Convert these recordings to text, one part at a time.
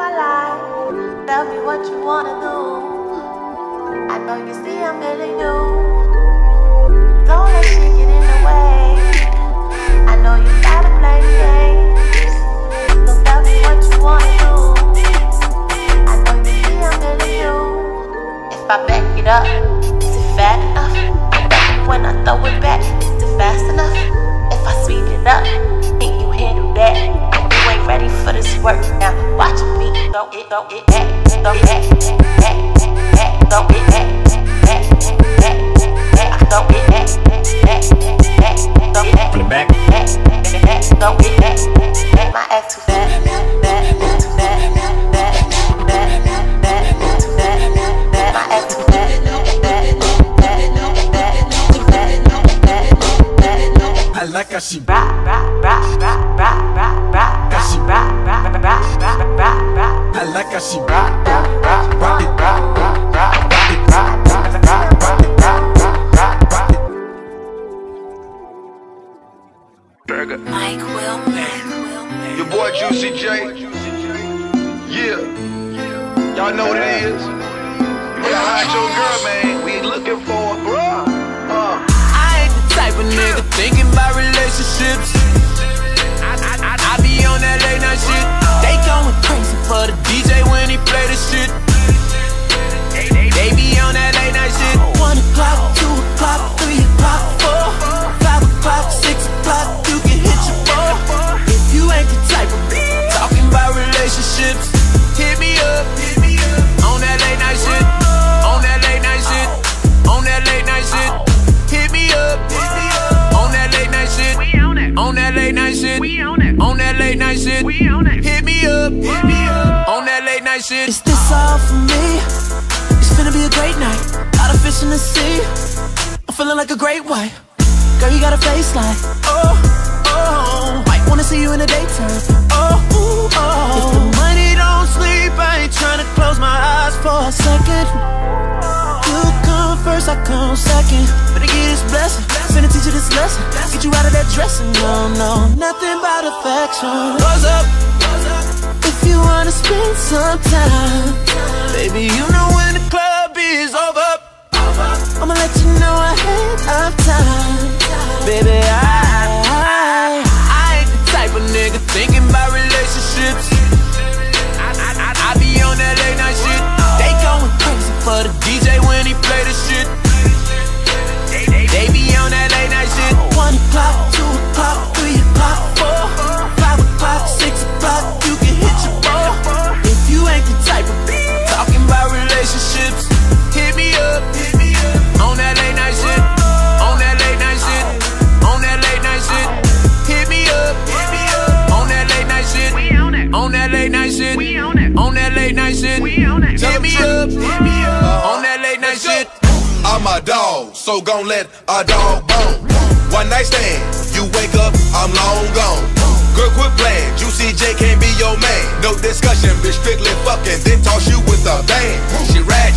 my life. Tell me what you wanna do. I know you see I'm feeling you. Back. My ass too fat, Your boy Juicy J. Yeah. Y'all know what it is. You better hide your girl, man. We looking for up. Hit me up on that late night shit. On that late night shit. On that late night shit. Hit me up. Hit me up on that late night shit. We own it. On that late night shit. We own it. On that late night shit. We own it. Hit me up. Hit me up on that late night shit. Is this all for me? It's finna be a great night. Lot of fish in the sea. I'm feeling like a great white. Girl, you got a face like, a second. You come first, I come second. Better get this blessing. Finna teach you this lesson. Get you out of that dressing. No, no, nothing but affection. What's up? If you wanna spend some time, baby, you know when the club shit. We own it. On that late night shit. We own it. Hit me up. Hit me up on that late night shit. I'm a dog, so gon' let a dog bone. One night stand, you wake up, I'm long gone. Girl, quit playing, Juicy J can't be your man. No discussion, bitch, strictly fucking, then toss you with a bang. She ratchet,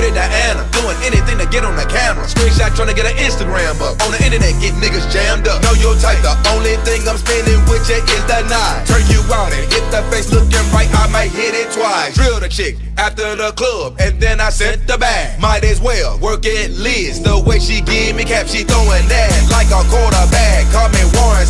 dirty Diana, doing anything to get on the camera. Screenshot trying to get an Instagram up. On the internet, get niggas jammed up. Know your type, the only thing I'm spending with you is the nine. Turn you on and hit the face looking right, I might hit it twice. Drill the chick after the club, and then I sent the bag. Might as well work at Liz. The way she give me cap, she throwing that like a quarterback. Call me Warren